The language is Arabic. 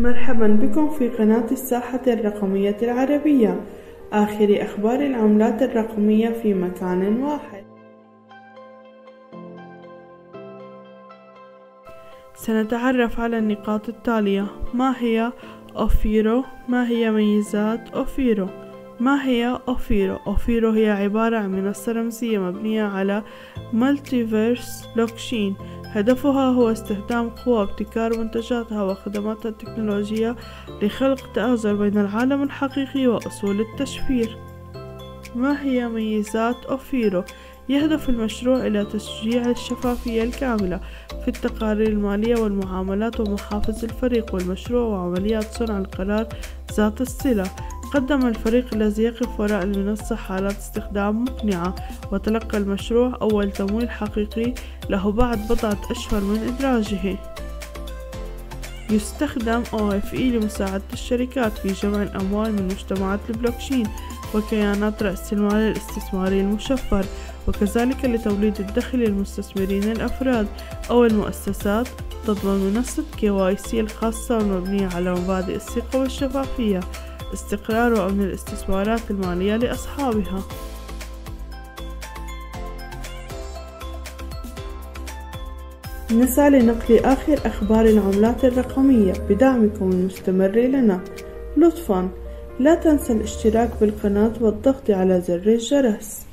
مرحبا بكم في قناة الساحة الرقمية العربية. آخر أخبار العملات الرقمية في مكان واحد. سنتعرف على النقاط التالية. ما هي أوفيرو؟ ما هي ميزات أوفيرو؟ ما هي أوفيرو؟ أوفيرو هي عبارة عن منصة رمزية مبنية على Multiverse blockchain هدفها هو استخدام قوى ابتكار منتجاتها وخدماتها التكنولوجية لخلق تآزر بين العالم الحقيقي وأصول التشفير ما هي ميزات أوفيرو؟ يهدف المشروع إلى تشجيع الشفافية الكاملة في التقارير المالية والمعاملات ومحافظ الفريق والمشروع وعمليات صنع القرار ذات الصلة قدم الفريق الذي يقف وراء المنصة حالات استخدام مقنعة وتلقى المشروع أول تمويل حقيقي له بعد بضعة أشهر من إدراجه. يستخدم OFE لمساعدة الشركات في جمع الأموال من مجتمعات البلوكشين وكيانات رأس المال الاستثماري المشفر وكذلك لتوليد الدخل للمستثمرين الأفراد أو المؤسسات تضمن منصة KYC الخاصة والمبنية على مبادئ الثقة والشفافية. استقرار وأمن الاستثمارات المالية لأصحابها. نسعى لنقل آخر أخبار العملات الرقمية بدعمكم المستمر لنا. لطفا لا تنسى الاشتراك بالقناة والضغط على زر الجرس.